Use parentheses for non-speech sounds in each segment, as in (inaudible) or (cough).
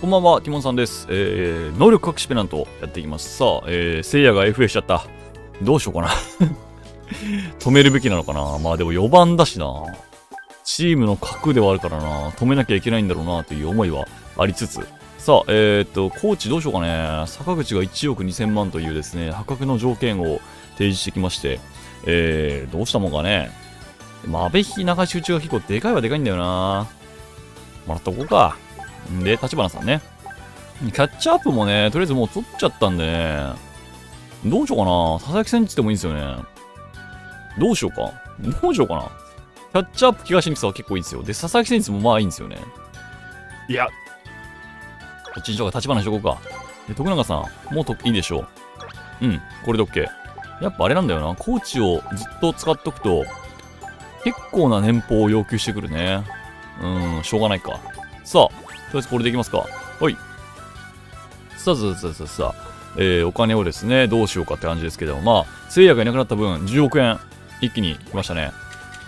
こんばんは、ティモンさんです。えー、能力隠しペナントやっていきます。さあ、えー、聖夜が FA しちゃった。どうしようかな (laughs) 止めるべきなのかなまあでも4番だしな。チームの核ではあるからな。止めなきゃいけないんだろうなという思いはありつつ。さあ、えー、っと、コーチどうしようかね。坂口が1億2000万というですね、破格の条件を提示してきまして、えー、どうしたもんかね。まあ、安倍比流し打ちが結構でかいはでかいんだよな。もらっとこうか。で、立花さんね。キャッチアップもね、とりあえずもう取っちゃったんでね。どうしようかな。佐々木戦地でもいいんですよね。どうしようか。どうしようかな。キャッチアップ東に来たは結構いいんですよ。で、佐々木戦地もまあいいんですよね。いや、こっちにしようか。立花にしとこうか。で、徳永さん、もうといいでしょう。うん、これで OK。やっぱあれなんだよな。コーチをずっと使っとくと、結構な年俸を要求してくるね。うん、しょうがないか。さあ、とりあえずこれでいきますか。はい。さあさあさあさあさあ、えー、お金をですね、どうしようかって感じですけども、まあ、聖夜がいなくなった分、10億円、一気に来ましたね。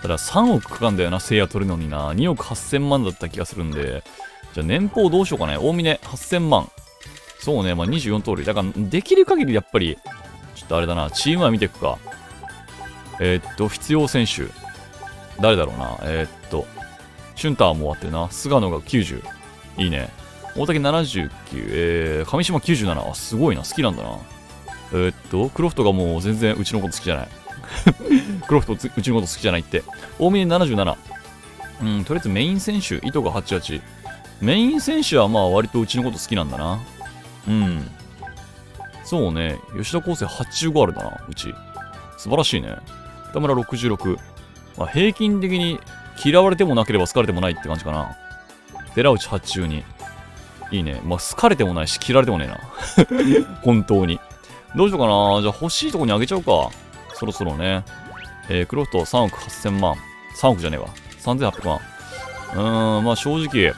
ただ3億かかんだよな、聖夜取るのにな。2億8000万だった気がするんで、じゃあ年俸どうしようかね。大峰8000万。そうね、まあ24通り。だから、できる限りやっぱり、ちょっとあれだな、チームは見ていくか。えー、っと、必要選手。誰だろうな。えー、っと、シュンターも終わってるな。菅野が90。いいね。大竹79。えー、上島97。あ、すごいな。好きなんだな。えー、っと、クロフトがもう全然うちのこと好きじゃない。(laughs) クロフトうちのこと好きじゃないって。大峰77。うん、とりあえずメイン選手、糸が88。メイン選手はまあ割とうちのこと好きなんだな。うん。そうね。吉田康生85あるだな、うち。素晴らしいね。田村66。まあ、平均的に嫌われてもなければ好かれてもないって感じかな。寺内82。いいね。まあ、好かれてもないし、嫌われてもねえな。(laughs) 本当に。どうしようかな。じゃあ欲しいとこにあげちゃうか。そろそろね。えー、クロフト3億8000万。3億じゃねえわ。3800万。うーん、まあ正直、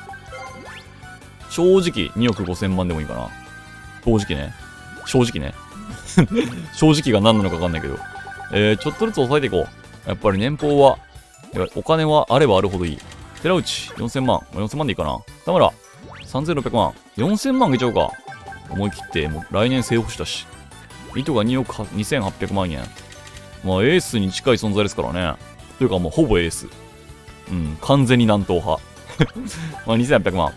正直2億5000万でもいいかな。正直ね。正直ね。(laughs) 正直が何なのかわかんないけど。えー、ちょっとずつ抑えていこう。やっぱり年俸は、お金はあればあるほどいい。寺内4000万。4000万でいいかな。田村3600万。4000万あげちゃうか。思い切って、もう来年正捕したし。糸が2億2800万円。まあエースに近い存在ですからね。というかもうほぼエース。うん、完全に南東派。(laughs) まあ2800万。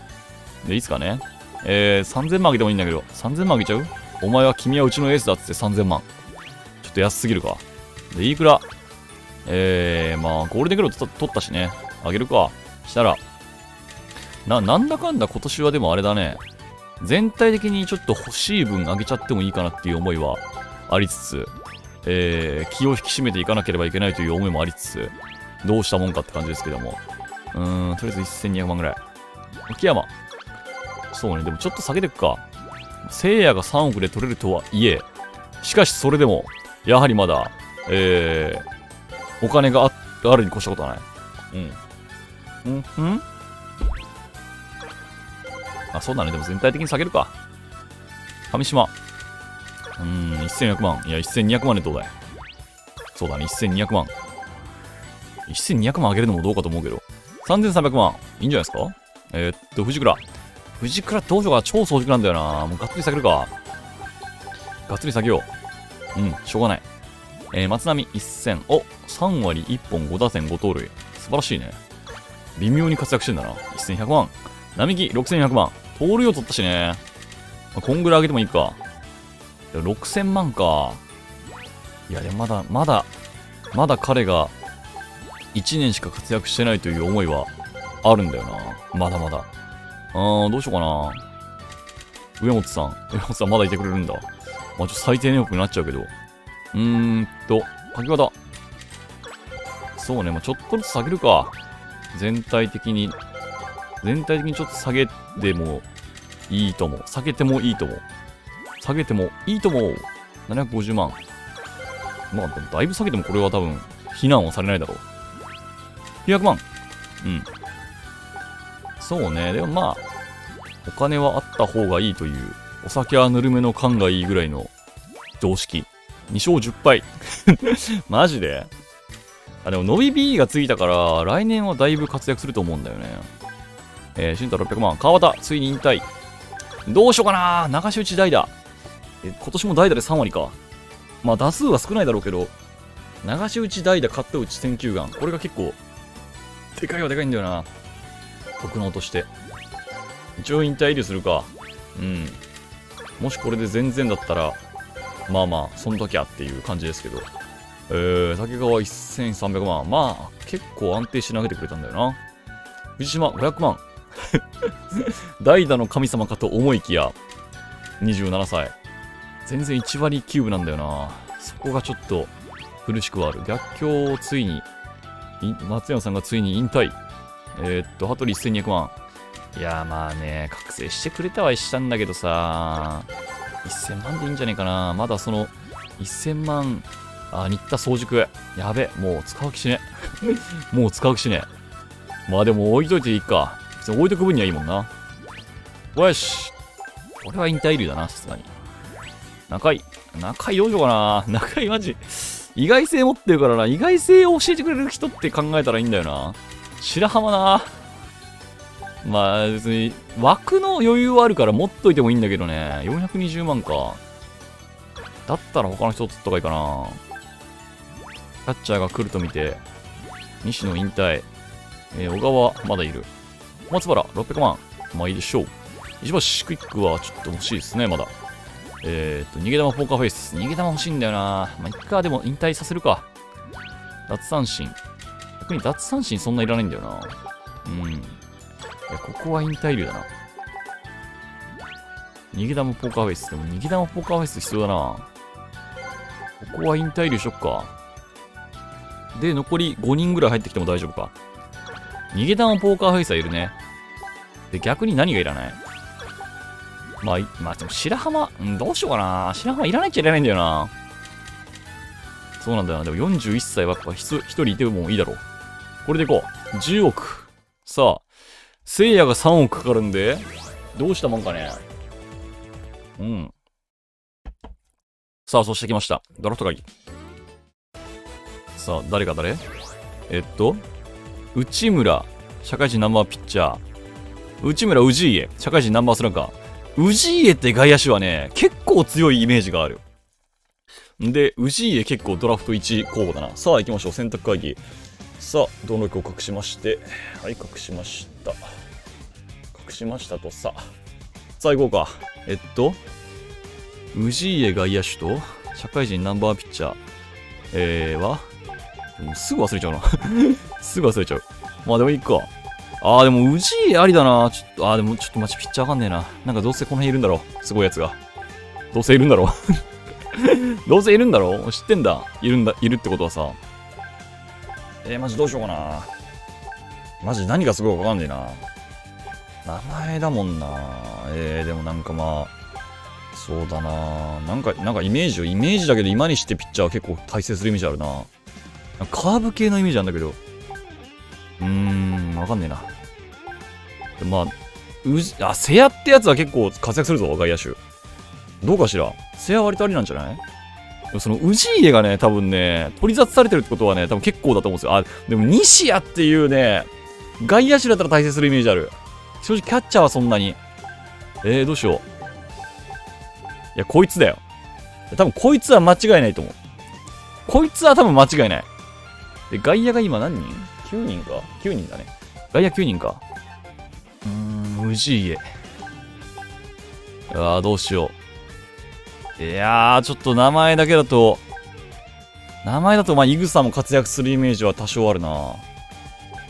で、いいっすかね。えー、3000万あげてもいいんだけど、3000万あげちゃう？お前は君はうちのエースだっつって3000万。ちょっと安すぎるか。で、いくら？えー、まあ、ゴールデングロー取ったしね。あげるか。したら、な、なんだかんだ今年はでもあれだね。全体的にちょっと欲しい分あげちゃってもいいかなっていう思いはありつつ、えー、気を引き締めていかなければいけないという思いもありつつ、どうしたもんかって感じですけども。うーん、とりあえず1200万ぐらい。秋山。そうね、でもちょっと下げてくか。聖夜が3億で取れるとはいえ、しかしそれでも、やはりまだ、えー、お金があるに越したことはない。うん。うんんあ、そうだね。でも全体的に下げるか。上島。うん、1400万。いや、1200万でどうだい？そうだね、1200万。1200万上げるのもどうかと思うけど。3300万。いいんじゃないですか？えー、っと、藤倉。藤倉どうしようか超掃除なんだよな。もうがっつり下げるか。がっつり下げよう。うん、しょうがない。えー、松波1000。お、3割1本5打線5盗塁。素晴らしいね。微妙に活躍してんだな。1100万。並木6100万。盗塁を取ったしね。まあ、こんぐらい上げてもいいか。6000万か。いや、でもまだ、まだ、まだ彼が1年しか活躍してないという思いはあるんだよな。まだまだ。あーん、どうしようかな。上本さん。上本さんまだいてくれるんだ。まあ、ちょっと最低年欲になっちゃうけど。うーんと、書き方。そうね、まあ、ちょっとずつ下げるか。全体的に、全体的にちょっと下げてもいいと思う。下げてもいいと思う。下げてもいいと思う。750万。まあ、だいぶ下げてもこれは多分、非難はされないだろう。900万。うん。そうね。でもまあ、お金はあった方がいいという、お酒はぬるめの勘がいいぐらいの常識。2勝10敗。(laughs) マジで？あ、でも伸び B がついたから、来年はだいぶ活躍すると思うんだよね。えー、俊太600万。川端、ついに引退。どうしようかな流し打ち代打。え、今年も代打で3割か。まあ打数は少ないだろうけど、流し打ち代打、カット打ち選球眼。これが結構、でかいはでかいんだよな。特能として。一応引退入りするか。うん。もしこれで全然だったら、まあまあ、その時はっていう感じですけど。えー、竹川1300万。まあ、結構安定して投げてくれたんだよな。藤島500万。(laughs) 代打の神様かと思いきや、27歳。全然1割9分なんだよな。そこがちょっと苦しくはある。逆境をついに、松山さんがついに引退。えー、っと、羽鳥1200万。いやまあね、覚醒してくれたはしたんだけどさ、1000万でいいんじゃねえかな。まだその、1000万、あ、新田早熟。やべ、もう使う気しね。(laughs) もう使う気しね。まあでも置いといていいか。別に置いとく分にはいいもんな。よし。これは引退流だな、さすがに。中井。中井どうしようかな。(laughs) 中井マジ。意外性持ってるからな。意外性を教えてくれる人って考えたらいいんだよな。白浜な。まあ別に枠の余裕はあるから持っといてもいいんだけどね。420万か。だったら他の人とかいいかな。キャッチャーが来ると見て、西野引退。えー、小川まだいる。松原600万。まあいいでしょう。石橋クイックはちょっと欲しいですね、まだ。えー、っと、逃げ玉ポーカーフェイス。逃げ玉欲しいんだよな。まあ、いっか、でも引退させるか。脱三振。逆に脱三振そんないらないんだよな。うん。いや、ここは引退流だな。逃げ玉ポーカーフェイス。でも逃げ玉ポーカーフェイス必要だな。ここは引退流しよっか。で、残り5人ぐらい入ってきても大丈夫か。逃げ玉ポーカーフェイスはいるね。で、逆に何がいらない？まあ、まあ、でも白浜、どうしようかな。白浜いらないっちゃいらないんだよな。そうなんだよな。でも41歳はやっぱ1人いてもいいだろう。これでいこう。10億。さあ、聖夜が3億かかるんで、どうしたもんかね。うん。さあ、そしてきました。ドラフト会議。さあ、誰が誰？えっと、内村、社会人ナンバーピッチャー。内村氏家、社会人ナンバースランカー。氏家って外野手はね、結構強いイメージがある。んで、氏家結構ドラフト1候補だな。さあ行きましょう、選択会議。さあ、登録を隠しまして。はい、隠しました。隠しましたとさ。さあ行こうか。えっと、氏家外野手と、社会人ナンバーピッチャー、えー、は、すぐ忘れちゃうな (laughs) すぐ忘れちゃう。まあでもいいか。ああ、でも、氏家ありだな。ちょっと、ああ、でもちょっとマジピッチャーわかんねえな。なんかどうせこの辺いるんだろう。すごいやつが。どうせいるんだろう (laughs) どうせいるんだろう知ってんだ。いるんだ、いるってことはさ。えー、マジどうしようかな。マジ何がすごいかわかんねえな。名前だもんな。えー、でもなんかまあ、そうだな。なんか、なんかイメージを、イメージだけど今にしてピッチャーは結構大切するイメージあるな。カーブ系のイメージなんだけど。うーん、わかんねえな。まあ、うじ、あ、セアってやつは結構活躍するぞ、外野手。どうかしら？セア割とありなんじゃない？その、氏家がね、多分ね、取り沙汰されてるってことはね、多分結構だと思うんですよ。あ、でも西谷っていうね、外野手だったら大成するイメージある。正直キャッチャーはそんなに。えー、どうしよう。いや、こいつだよ。多分こいつは間違いないと思う。こいつは多分間違いない。で、外野が今何人 ?9 人か ?9 人だね。外野9人か。うーん、氏家。ああ、どうしよう。いやー、ちょっと名前だけだと、名前だと、まあ、イグサも活躍するイメージは多少あるな。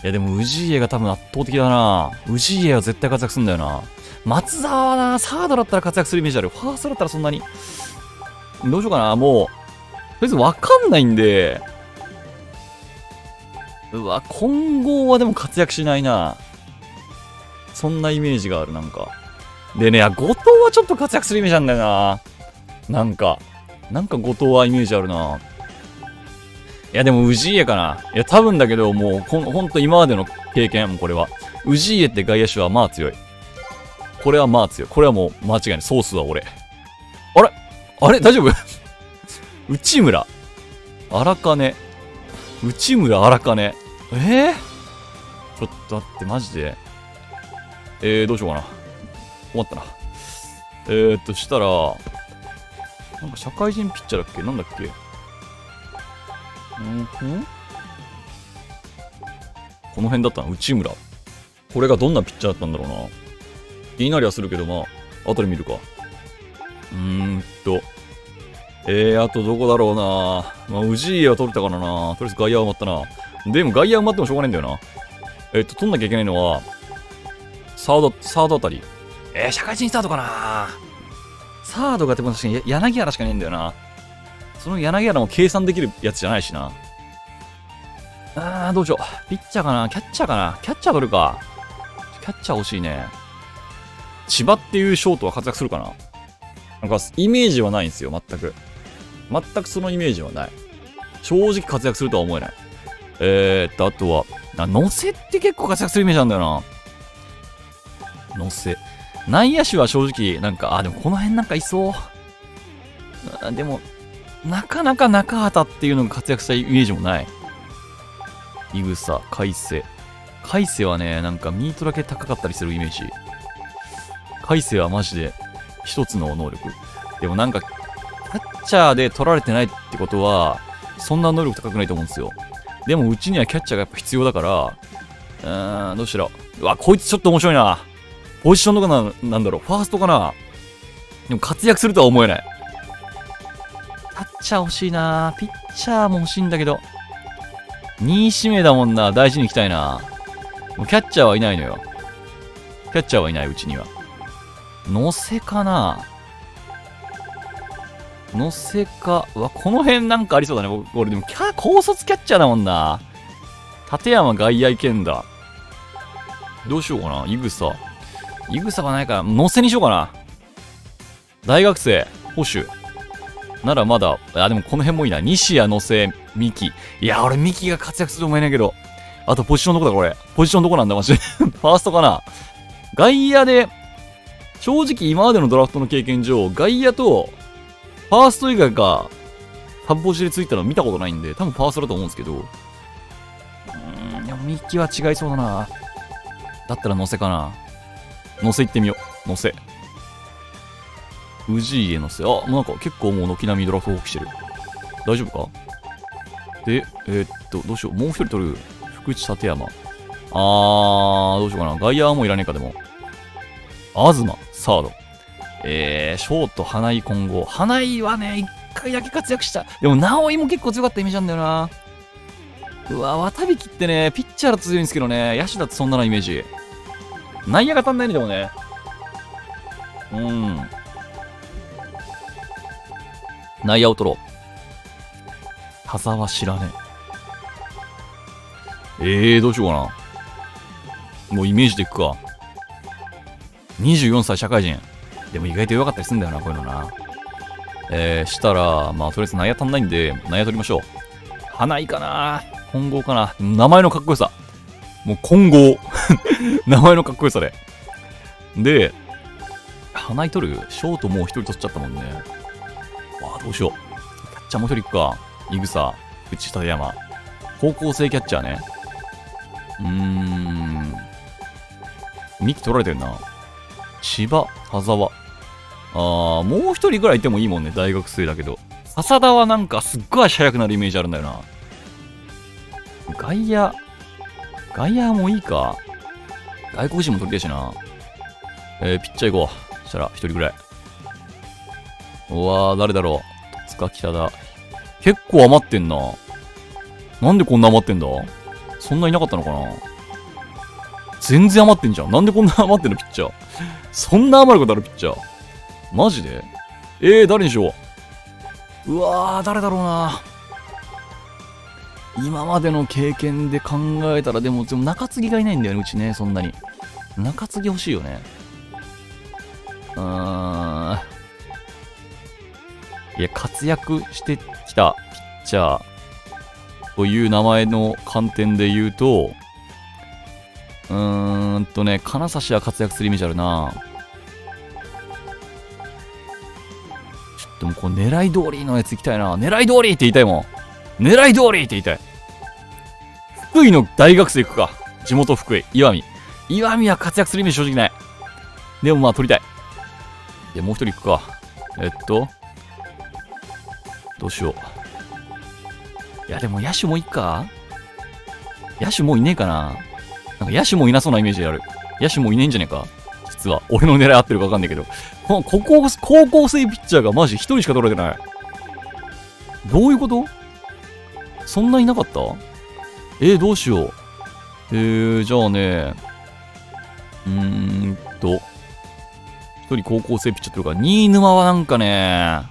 いや、でも、氏家が多分圧倒的だな。氏家は絶対活躍するんだよな。松沢はな、サードだったら活躍するイメージある。ファーストだったらそんなに。どうしようかな、もう。とりあえずわかんないんで、うわ、今後はでも活躍しないな。そんなイメージがある、なんか。でね、後藤はちょっと活躍するイメージあるんだよな。なんか、なんか後藤はイメージあるな。いや、でも、氏家かな。いや、多分だけど、もう、ほほんと今までの経験、もうこれは。氏家って外野手はまあ強い。これはまあ強い。これはもう間違いない。ソースは俺。あれ？あれ？大丈夫？(laughs) 内村。荒金。内村荒金。えー、ちょっと待って、マジで。えー、どうしようかな。困ったな。えー、っと、したら、なんか社会人ピッチャーだっけ？なんだっけ？んん？この辺だったな、内村。これがどんなピッチャーだったんだろうな。気になりはするけど、まあ、後で見るか。うーんと。えー、あとどこだろうな。まあ、氏家は取れたからな。とりあえず外野は埋まったな。でも外野埋まってもしょうがないんだよな。えっと、取んなきゃいけないのは、サード、サードあたり。えー、社会人スタートかなサードがでも確かに柳原しかねえんだよな。その柳原も計算できるやつじゃないしな。あー、どうしよう。ピッチャーかなキャッチャーかなキャッチャー取るか。キャッチャー欲しいね。千葉っていうショートは活躍するかななんか、イメージはないんですよ、全く。全くそのイメージはない。正直活躍するとは思えない。えー、っと、あとは、な、乗せって結構活躍するイメージなんだよな。乗せ。内野手は正直、なんか、あ、でもこの辺なんかいそう。でも、なかなか中畑っていうのが活躍したイメージもない。いぐさ、海瀬。海瀬はね、なんかミートだけ高かったりするイメージ。海瀬はマジで一つの能力。でもなんか、ャッチャーで取られてないってことは、そんな能力高くないと思うんですよ。でもうちにはキャッチャーがやっぱ必要だから、うーん、どうしろ。うわ、こいつちょっと面白いな。ポジションとかな、なんだろう、ファーストかな。でも活躍するとは思えない。キャッチャー欲しいなピッチャーも欲しいんだけど。2位指名だもんな。大事に行きたいな。もうキャッチャーはいないのよ。キャッチャーはいない、うちには。乗せかな乗せか。うわ、この辺なんかありそうだね。俺でもキャ、高卒キャッチャーだもんな。立山外野いけんだ。どうしようかな。イグサ。イグサがないから、乗せにしようかな。大学生、保守。ならまだ、あ、でもこの辺もいいな。西谷乗せ、ミキ。いや、俺ミキが活躍すると思えないけど。あとポジションどこだこれ。ポジションどこなんだマジで。(laughs) ファーストかな外野で、正直今までのドラフトの経験上、外野と、ファースト以外が、サブポジでついたの見たことないんで、多分ファーストだと思うんですけど。うーん、でもミッキーは違いそうだな。だったら乗せかな。乗せ行ってみよう。乗せ。氏家乗せ。あ、もうなんか結構もう軒並みドラフト放棄してる。大丈夫か？で、えー、っと、どうしよう。もう一人取る。福地立山。あー、どうしようかな。外野はもういらねえか、でも。東、サード。えー、ショート、花井混合。花井はね、一回だけ活躍した。でも、直井も結構強かったイメージなんだよな。うわ、渡引きってね、ピッチャーだと強いんですけどね、野手だとそんなのイメージ。内野が足んないんでもね。うん。内野を取ろう。田沢知らねえ。えー、どうしようかな。もうイメージでいくか。24歳社会人。でも意外と弱かったりするんだよな、こういうのな。えー、したら、まあ、とりあえず内野足んないんで、内野取りましょう。花いかな？混合かな？名前のかっこよさ。もう混合。(laughs) 名前のかっこよさで。で、花井取る？ショートもう一人取っちゃったもんね。わあ、どうしよう。キャッチャーもう一人行くか。イグサ、内立山。高校生キャッチャーね。うーん。ミキ取られてるな。千葉、田沢。あー、もう一人ぐらいいてもいいもんね、大学生だけど。笹田はなんかすっごい足速くなるイメージあるんだよな。外野、外野もいいか。外国人も取りたいしな。えー、ピッチャー行こう。そしたら、一人ぐらい。うわー、誰だろう。戸塚北田。結構余ってんな。なんでこんな余ってんだ？そんないなかったのかな？全然余ってんじゃん。なんでこんな余ってんの、ピッチャー。そんな余ることある、ピッチャー。マジで？えー、誰にしよう？うわー、誰だろうな。今までの経験で考えたら、でも、でも中継ぎがいないんだよね、うちね、そんなに。中継ぎ欲しいよね。うーん。いや、活躍してきたピッチャーという名前の観点で言うと、うーんとね、金指は活躍するイメージあるな。もこう狙い通りのやつ行きたいな。狙い通りって言いたいもん。狙い通りって言いたい。福井の大学生行くか。地元福井。岩見。岩見は活躍するイメージ正直ない。でもまあ取りたい。で、もう一人行くか。えっと、どうしよう。いや、でも野手もいいか野手もういねえかななんか野手もいなそうなイメージである。野手もういねえんじゃねえか実は。俺の狙い合ってるかわかんないけど。ここ、高校生ピッチャーがマジ一人しか取れてない。どういうこと？そんないなかった？えー、どうしよう。えー、じゃあね、うーんと、一人高校生ピッチャーっていうか、新沼はなんかね、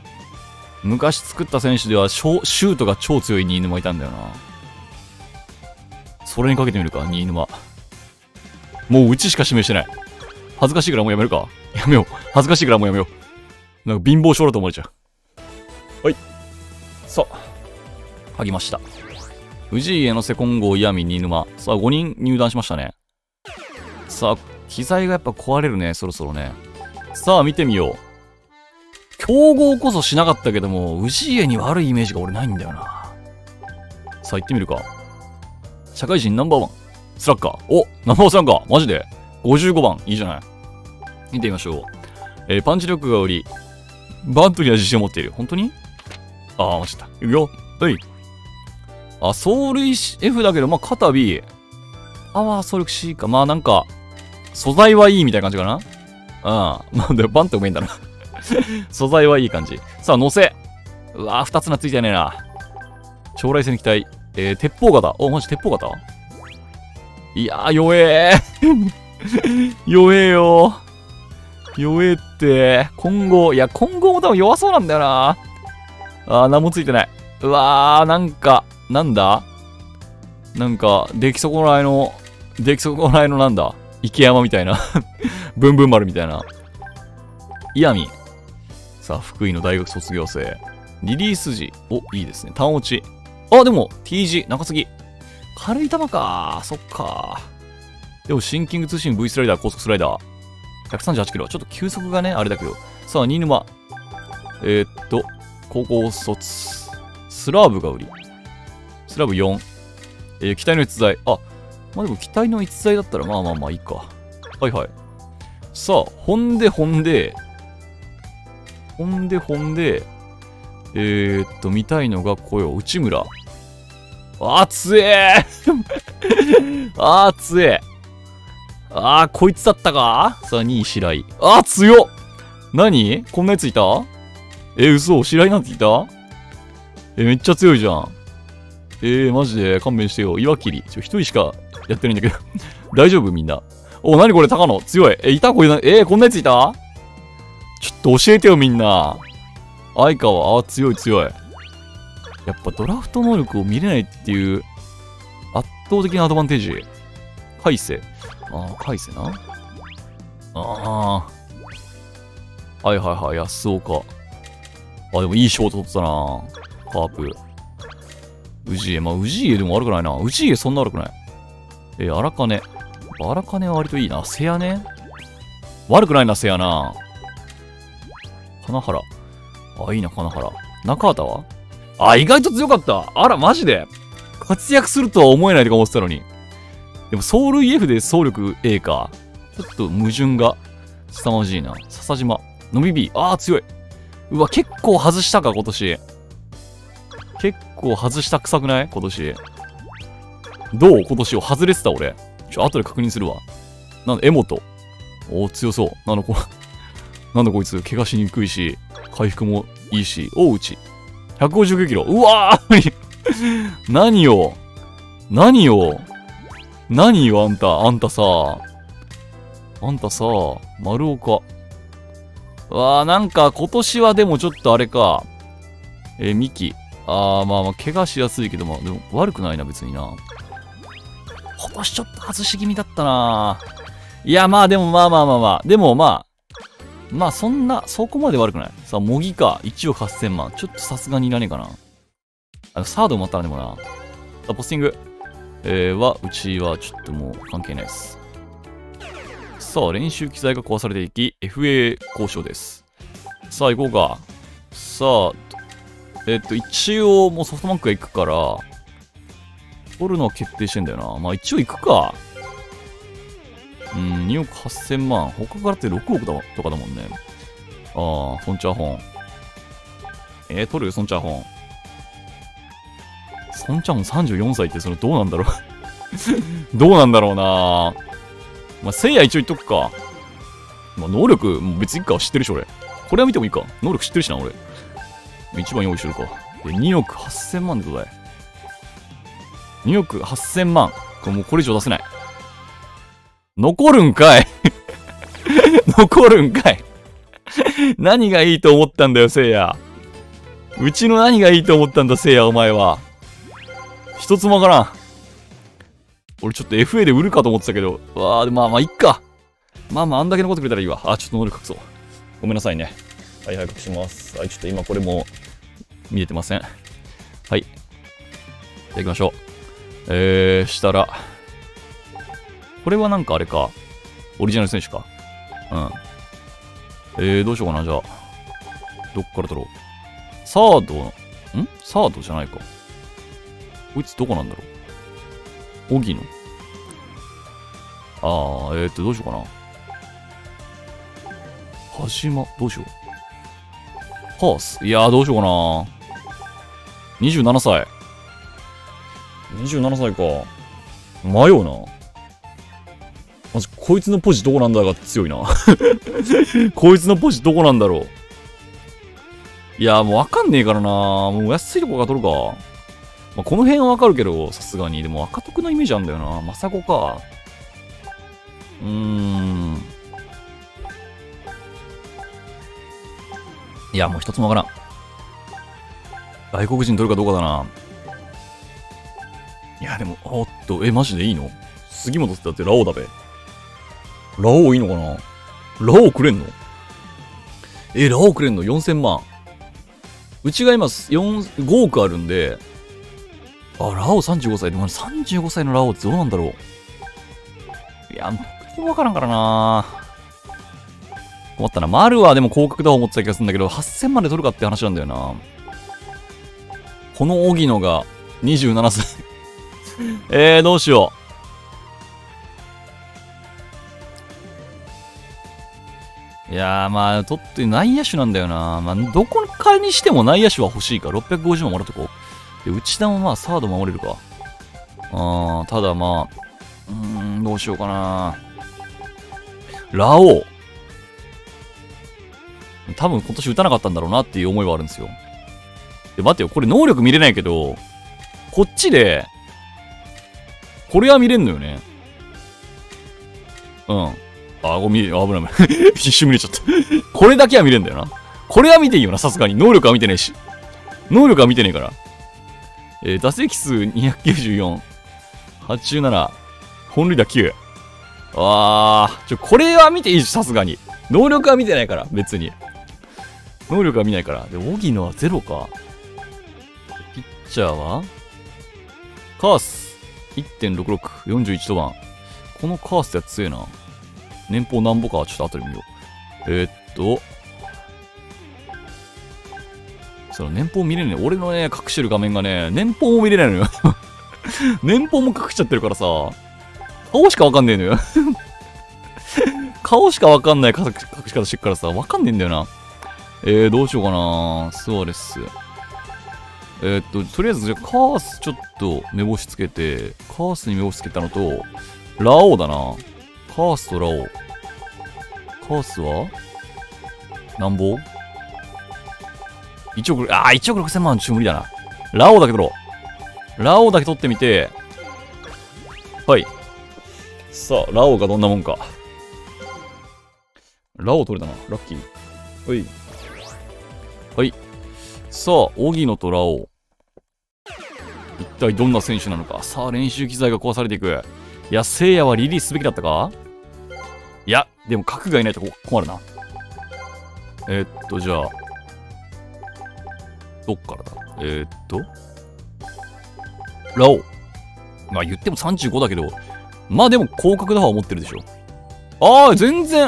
昔作った選手ではシュートが超強い新沼いたんだよな。それにかけてみるか、新沼。もううちしか指名してない。恥ずかしいからもうやめるか。やめよう。恥ずかしいからもうやめよう。なんか貧乏症だと思われちゃう。はい。さあ、剥ぎました。藤井へのセコンゴ、岩見、新沼。さあ、5人入団しましたね。さあ、機材がやっぱ壊れるね、そろそろね。さあ、見てみよう。競合こそしなかったけども、氏家に悪いイメージが俺ないんだよな。さあ、行ってみるか。社会人ナンバーワン。スラッガー。おナンバースラッガー。マジで ?55 番。いいじゃない。見てみましょう。えー、パンチ力が売り。バントには自信を持っている。本当に？ああ、間違った。いくよ。はい。あ、ソウル F だけど、まあ、肩 B。あ、あ、ソウル C か。まあ、なんか、素材はいいみたいな感じかなうん。まあ、で、バンってもいいんだな (laughs) 素材はいい感じ。さあ、乗せ。うわぁ、二つなついてねえな。将来戦に期待。えー、鉄砲型。お、マジ鉄砲型？いやー、弱えー。(laughs) 弱えよ弱えって。今後、いや、今後も多分弱そうなんだよな。あー、何もついてない。うわー、なんか、なんだ？なんか、出来損ないの、出来損ないのなんだ？池山みたいな (laughs) ブンブン丸みたいな。イアミ。さあ、福井の大学卒業生。リリース時。お、いいですね。単落ち。あ、でも、T 字、中継ぎ。軽い球か。そっか。でも、シンキング通信 V スライダー、高速スライダー。138キロ。ちょっと球速がね、あれだけど。さあ、新沼。えー、っと、高校卒。スラーブが売り。スラーブ4。えー、機体の逸材。あ、まあでも機体の逸材だったらまあまあまあいいか。はいはい。さあ、ほんでほんで、ほんでほんで、えー、っと、見たいのがこよ、内村。あ、つえーあ、(laughs) つえあー、こいつだったか？さあ、2位、白井。あー、強っ何？こんなやついた？え、嘘白井なんていた？え、めっちゃ強いじゃん。えー、マジで？勘弁してよ。岩切。ちょ、一人しかやってないんだけど (laughs) 大丈夫？みんな。お、なにこれ、高野。強い。え、いた？これな、えー、こんなやついた？ちょっと教えてよ、みんな。相川、あ、強い強い。やっぱドラフト能力を見れないっていう圧倒的なアドバンテージ。海瀬。ああ、海瀬な？ああ。はいはいはい、安岡。あ、でもいいショート取ったな。カープ。氏家。まあ、氏家でも悪くないな。氏家そんな悪くない。えー、荒金。荒金は割といいな。瀬谷ね。悪くないな、瀬谷な。金原。あ、いいな、金原。中畑は？あ、意外と強かった。あら、マジで。活躍するとは思えないとか思ってたのに。でも、ソウル EF で総力 A か。ちょっと矛盾が凄まじいな。笹島。のび B。あー、強い。うわ、結構外したか、今年。結構外した臭くない？今年。どう？今年を外れてた俺。ちょ、後で確認するわ。なんだ、エモト。お強そう。なんだこ、(laughs) なんだこいつ、怪我しにくいし、回復もいいし、大内。159キロ。うわー何よ何よ何よあんた、あんたさ。あんたさ、丸岡。わあなんか今年はでもちょっとあれか。えー、ミキ。あー、まあまあ、怪我しやすいけども、でも悪くないな、別にな。今年ちょっと外し気味だったないや、まあでもまあまあまあまあ。でもまあ、まあそんな、そこまで悪くない。さあ、模擬か。1億8000万。ちょっとさすがにいらねえかな。あの、サード埋まったらでもな。さあ、ポスティング。えー、は、うちはちょっともう関係ないです。さあ、練習機材が壊されていき、FA 交渉です。さあ、行こうか。さあ、えっと、一応もうソフトバンクが行くから、取るのは決定してんだよな。まあ一応行くか。うん、2億8000万。他からって6億だとかだもんね。ああ、ソンチャーホン。えー、取る？ソンチャーホン。ソンチャーホン34歳ってそれどうなんだろう (laughs) どうなんだろうなまあ、せいや一応言っとくか。まあ、能力、別にいいか知ってるし、俺。これは見てもいいか。能力知ってるしな、俺。一番用意してるか。で、2億8000万でどうだい ?2 億8000万。これもうこれ以上出せない。残るんかい (laughs) 残るんかい何がいいと思ったんだよ、せいや。うちの何がいいと思ったんだ、せいや、お前は。一つもわからん。俺ちょっと FA で売るかと思ってたけど、わあ、でまあまあ、いっか。まあまあ、あんだけ残ってくれたらいいわ。あ、ちょっと能力隠そう。ごめんなさいね。はいはい、隠します。はい、ちょっと今これも見えてません。はい。じゃあ行きましょう。えー、したら、これはなんかあれか。オリジナル選手か。うん。えー、どうしようかな、じゃあ。どっから取ろう。サード、ん？サードじゃないか。こいつどこなんだろう？荻野？あー、えー、っと、どうしようかな。はじま、どうしよう？ハース？いやー、どうしようかな。27歳。27歳か。迷うな。まじ、こいつのポジどこなんだが強いな。(laughs) こいつのポジどこなんだろう。いや、もうわかんねえからな。もう安いとこが取るか。まあ、この辺はわかるけど、さすがに。でも赤徳のイメージあんだよな。まさこか。うーん。いや、もう一つもわからん。外国人取るかどうかだな。いや、でも、おっと、え、マジでいいの？杉本ってだってラオウだべ。ラオウいいのかな？ラオウくれんの？え、ラオウくれんの ?4000 万。うちが今、4、5億あるんで、あ、ラオウ35歳。でも35歳のラオウってどうなんだろういや、わからんからな困ったな。丸はでも広角だと思ってた気がするんだけど、8000まで取るかって話なんだよな。この荻野が27歳 (laughs) えー、どうしよう。いやー、まあ、取って内野手なんだよな。まあ、どこかにしても内野手は欲しいか。650万もらっとこう。で、内田もまあ、サード守れるか。あー、ただまあ、うーん、どうしようかな。ラオウ。多分今年打たなかったんだろうなっていう思いはあるんですよ。で、待ってよ、これ能力見れないけど、こっちで、これは見れんのよね。うん。あ、ごめん、危ない危ない。(laughs) 一瞬見れちゃった。これだけは見れんだよな。これは見ていいよな、さすがに。能力は見てねえし。能力は見てねえから。えー、打席数294。87。本塁打9。あー、ちょ、これは見ていいし、さすがに。能力は見てないから、別に。能力は見ないから。で、荻野はゼロか。ピッチャーは？カース。1.66。41度番。このカースってやつ強えな。年俸なんぼかちょっと後で見よう。えー、っと。その年俸見れない。俺のね、隠してる画面がね、年俸も見れないのよ (laughs) 年俸も隠しちゃってるからさ。顔しかわかんねえのよ (laughs) 顔しかわかんない隠し方してるからさ、わかんねえんだよな。えー、どうしようかな。スアレス。えー、っと、とりあえず、じゃカースちょっと目星つけて、カースに目星つけたのと、ラオウだな。カースとラオウ。カースは？なんぼ？?1 億、あー、1億6000万ちょ無理だな。ラオウだけ取ろう。ラオウだけ取ってみて、はい。さあ、ラオウがどんなもんか。ラオウ取れたな。ラッキー。はい。はい。さあ、荻野とラオウ。一体どんな選手なのか。さあ、練習機材が壊されていく。いや、聖夜はリリースすべきだったかいや、でも核がいないと困るな。え、っと、じゃあ、どっからだえー、っと、ラオ。まあ言っても35だけど、まあでも広角打破を持ってるでしょ。ああ、全然、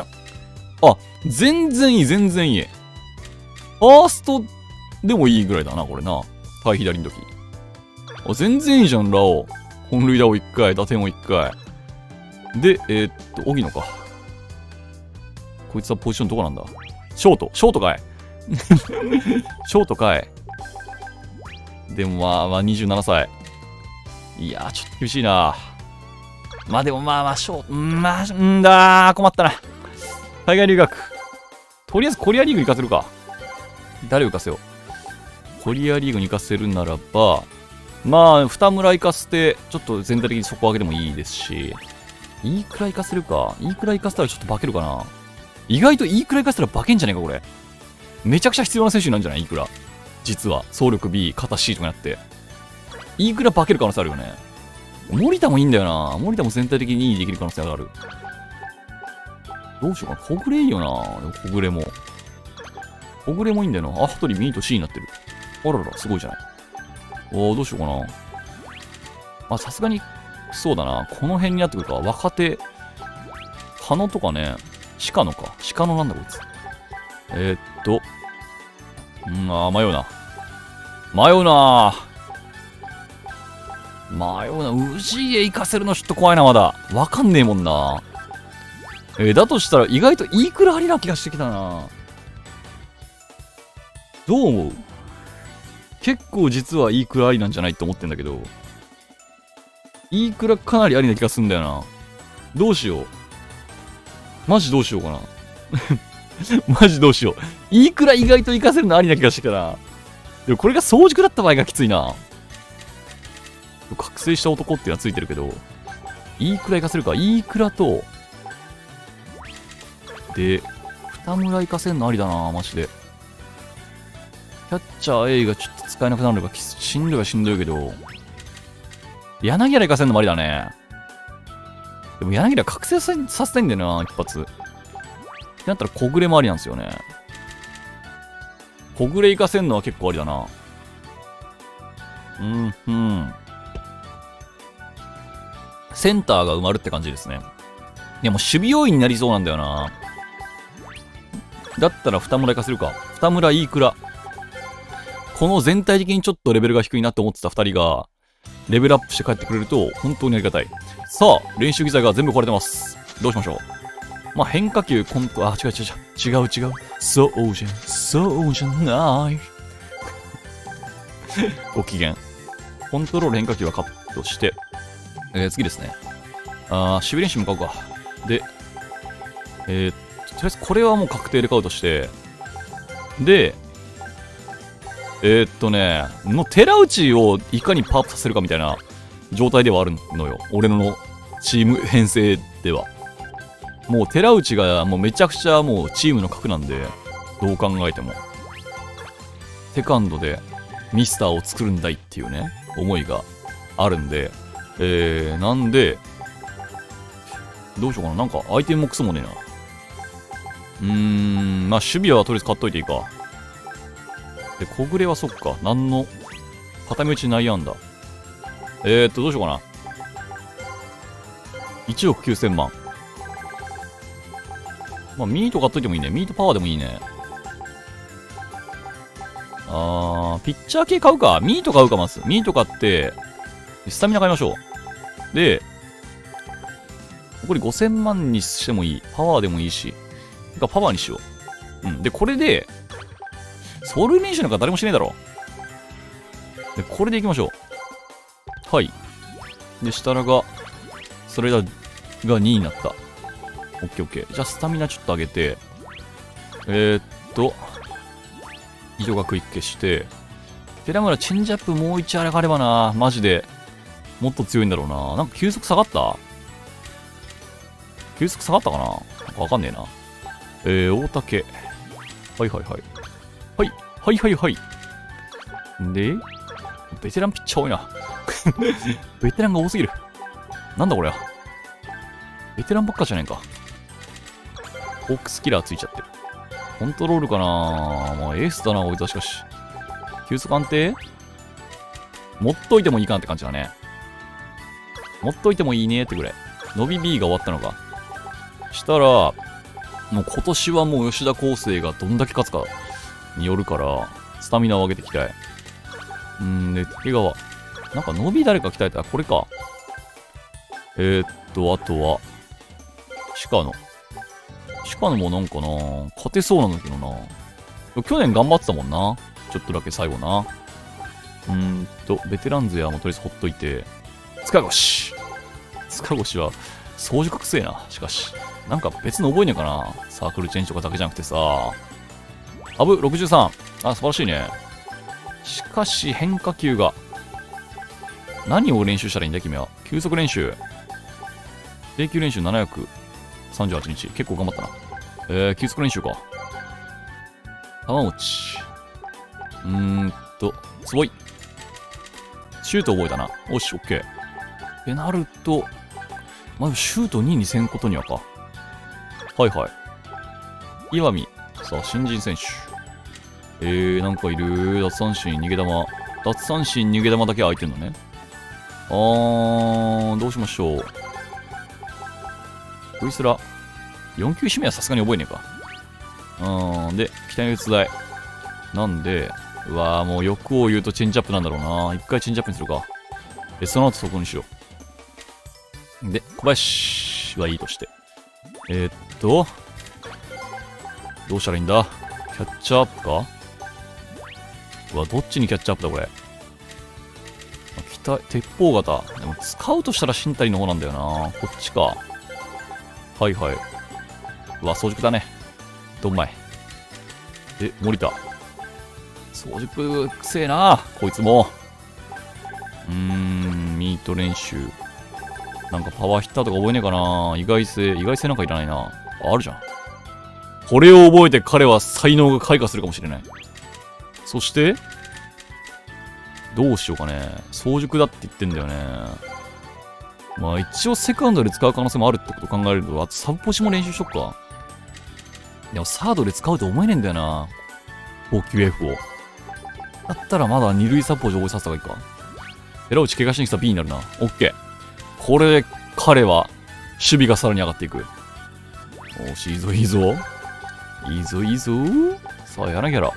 あ、全然いい、全然いい。ファーストでもいいぐらいだな、これな。対左の時。あ、全然いいじゃん、ラオ。本塁打を1回、打点を1回。で、えー、っと、荻野か。こいつはポジションどこなんだ？ショート、ショートかい (laughs) ショートかいでもまあまあ27歳。いや、ちょっと厳しいな。まあでもまあまあ、ショート、んまあ、んだ、困ったな。海外留学。とりあえずコリアリーグに行かせるか。誰を行かせよう。コリアリーグに行かせるならば、まあ、二村行かせて、ちょっと全体的に底上げでもいいですし、いいくらい行かせるか。いいくらい行かせたらちょっと化けるかな。意外といいくらい行かせたら化けんじゃねえか、これ。めちゃくちゃ必要な選手なんじゃないいくら。実は。走力 B、肩 C とかになって。いいくら化ける可能性あるよね。森田もいいんだよな。森田も全体的にいいできる可能性がある。どうしようかな。小暮いいよな。小暮も。小暮もいいんだよな。あ、一人ミート C になってる。あらら、すごいじゃない。おー、どうしようかな。まあ、さすがに、そうだな。この辺になってくるか。若手、カノとかね、鹿野か。鹿野なんだこいつ。えー、っと、うん、あ迷うな。迷うな迷うな。氏家行かせるのちょっと怖いな、まだ。わかんねえもんな。えー、だとしたら意外といいくらありな気がしてきたな。どう思う?結構実はいいくらありなんじゃないって思ってんだけど。いいくらかなりありな気がすんだよな。どうしよう。マジどうしようかな。(laughs) マジどうしよう。いいくら意外と活かせるのありな気がしてきたな。でもこれが早熟だった場合がきついな。覚醒した男っていうのはついてるけど、いいくら活かせるか。いいくらと、で、二村活かせんのありだな、マジで。キャッチャー A がちょっと使えなくなるのがしんどいはしんどいけど、柳原行かせんのもありだね。でも柳原覚醒させたいんだよな、一発。だったら小暮もありなんですよね。小暮行かせんのは結構ありだな。うん、うん。センターが埋まるって感じですね。でも守備要員になりそうなんだよな。だったら二村行かせるか。二村いいくら。この全体的にちょっとレベルが低いなって思ってた二人が、レベルアップして帰ってくれると本当にありがたい。さあ、練習機材が全部壊れてます。どうしましょう？まあ、変化球、コン、あ、違う違う違う。違う違う。そうじゃん、そうじゃない。ご機嫌。コントロール変化球はカットして、えー、次ですね。あー、守備練習向かうか。で、えー、とりあえずこれはもう確定で買うとして、で、えー、っとね、の寺内をいかにパープさせるかみたいな状態ではあるのよ。俺のチーム編成では。もう寺内がもうめちゃくちゃもうチームの核なんで、どう考えても。セカンドでミスターを作るんだいっていうね、思いがあるんで、えー、なんで、どうしようかな。なんかアイテムもクソもねえな。うーん、まあ守備はとりあえず買っといていいか。で、小暮はそっか。何の、片道悩んだ。えーっと、どうしようかな。1億9000万。まあ、ミート買っといてもいいね。ミートパワーでもいいね。あー、ピッチャー系買うか。ミート買うか、まず。ミート買って、スタミナ買いましょう。で、残り5000万にしてもいい。パワーでもいいし。かパワーにしよう。うん。で、これで、ソウル練習なんか誰もしねえだろ。で、これでいきましょう。はい。で、設楽が、それが、が2になった。オッケーオッケー。じゃあ、スタミナちょっと上げて、えー、っと、移動がクイックして、寺村チェンジアップもう1あれがあればな、マジで、もっと強いんだろうな。なんか急速下がった？急速下がったかな？なんかわかんねえな。えー、大竹。はいはいはい。はい。はいはいはい。で、ベテランピッチャー多いな。(laughs) ベテランが多すぎる。なんだこれは。ベテランばっかじゃねえか。ホークスキラーついちゃってる。コントロールかな？まあエースだな、こいつはしかし。急速安定？持っといてもいいかなって感じだね。持っといてもいいねってぐらい。伸び B が終わったのか。したら、もう今年はもう吉田康生がどんだけ勝つかによるから、スタミナを上げていきたい。うんで、手川。なんか伸び誰か鍛えた？らこれか。えー、っと、あとは、鹿野。鹿野もなんかな、勝てそうなんだけどな。去年頑張ってたもんな。ちょっとだけ最後な。うーんと、ベテラン勢はもうとりあえずほっといて、塚越。塚越は、早熟くせえな、しかし。なんか別の覚えねえかな。サークルチェンジとかだけじゃなくてさ。ハブ63。あ、素晴らしいね。しかし変化球が。何を練習したらいいんだ君は。急速練習。定休練習700 38日。結構頑張ったな。えー、急速練習か。玉持ち。うーんと、すごい。シュート覚えたな。おし、オッケー。ってなると、まずシュート2位にせんことにはか。はいはい。岩見。さあ、新人選手。えー、なんかいる。脱三振、逃げ玉。脱三振、逃げ玉だけ空いてんのね。あー、どうしましょう。ウイスラ。4球締めはさすがに覚えねえか。うーん、で、北に打つ台。なんで、うわーもう欲を言うとチェンジアップなんだろうな。一回チェンジアップにするか。で、その後そこにしよう。で、小林はいいとして。えー、っと、どうしたらいいんだ？キャッチャーアップか？うわ、どっちにキャッチアップだこれ？北、鉄砲型。でも使うとしたら新谷の方なんだよな。こっちか。はいはい。うわ、早熟だね。どんまい。え、森田。早熟くせえな、こいつも。うーん、ミート練習。なんかパワーヒッターとか覚えねえかな意外性、意外性なんかいらないな。あ、あるじゃん。これを覚えて彼は才能が開花するかもしれない。そして、どうしようかね。早熟だって言ってんだよね。まあ一応セカンドで使う可能性もあるってこと考えると、あとサブポジも練習しよっか。でもサードで使うと思えねえんだよな。高級 F を。だったらまだ二塁サポージ覚えさせた方がいいか。寺内怪我しに来た B になるな。オッケー。これで彼は守備がさらに上がっていく。おし、いいぞいいぞ。いいぞいいぞ。さあ、やらなきゃら。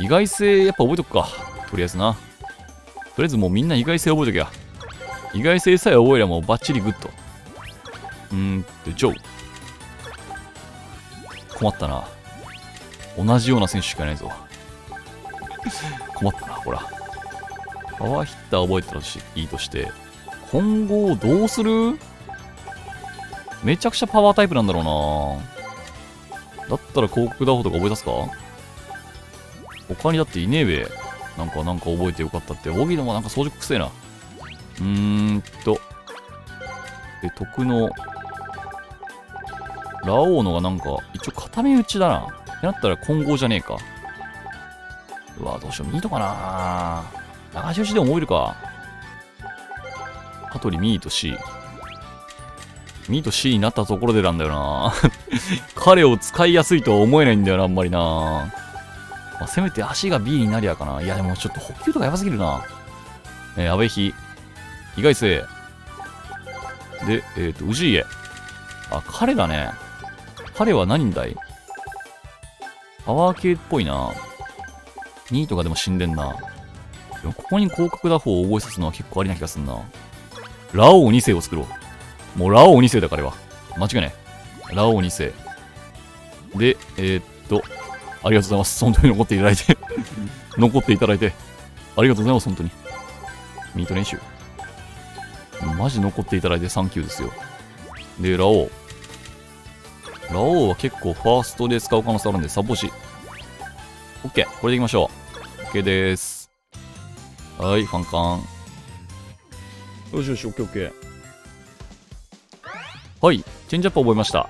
意外性やっぱ覚えとくか。とりあえずな。とりあえずもうみんな意外性覚えときゃ。意外性さえ覚えりゃもうバッチリグッド。うーんと、ジョー。困ったな。同じような選手しかいないぞ。困ったな、ほら。パワーヒッター覚えてたしいいとして、今後どうする？めちゃくちゃパワータイプなんだろうなだったら広告打法とか覚え出すか？他にだっていねえべ。なんか、なんか覚えてよかったって。荻野もなんか早熟くせえな。うーんと。え、徳の、ラオウのがなんか、一応固め打ちだな。ってなったら混合じゃねえか。うわ、どうしよう。ミートかな流し打ちでも覚えるか。羽鳥ミート C。ミート C になったところでなんだよな (laughs) 彼を使いやすいとは思えないんだよな、あんまりなまあ、せめて足が B になりゃかな。いや、でもちょっと補給とかやばすぎるな。えー、安倍比。意外性。で、えっ、ー、と、氏家。あ、彼だね。彼は何だい？パワー系っぽいな。ニートがでも死んでんな。でもここに広角打法を覚えさすのは結構ありな気がすんな。ラオウ2世を作ろう。もうラオウ2世だ、彼は。間違いない。ラオウ2世。で、えー、っと、ありがとうございます。本当に残っていただいて残っていただいて。ありがとうございます、本当に。ミート練習。マジ残っていただいてサンキューですよ。で、ラオウ。ラオウは結構ファーストで使う可能性あるんで、サボシ。オッケー。これでいきましょう。オッケーです。はい、ファンカン。よしよし、オッケーオッケー。はい、チェンジアップ覚えました。オ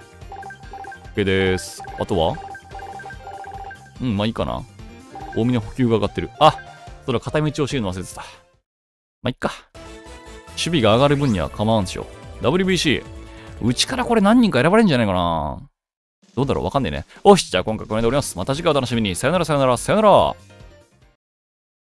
ッケーです。あとは？うん、まあいいかな。大身の補給が上がってる。あそれは片道教えるの忘れてた。まあいっか。守備が上がる分には構わんでしょ。WBC。うちからこれ何人か選ばれるんじゃないかなどうだろう？わかんねえね。おし、じゃあ今回この辺で終わります。また次回お楽しみに。さよならさよならさよなら。